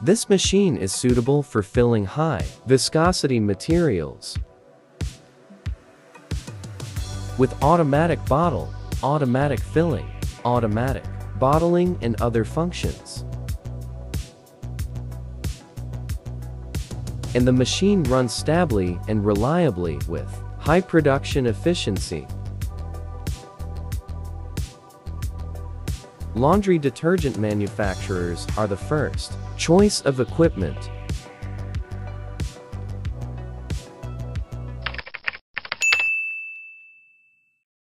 This machine is suitable for filling high viscosity materials. With automatic bottle, automatic filling, automatic bottling and other functions. And the machine runs stably and reliably with high production efficiency. Laundry detergent manufacturers are the first choice of equipment